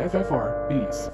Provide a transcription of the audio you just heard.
FFR Beats.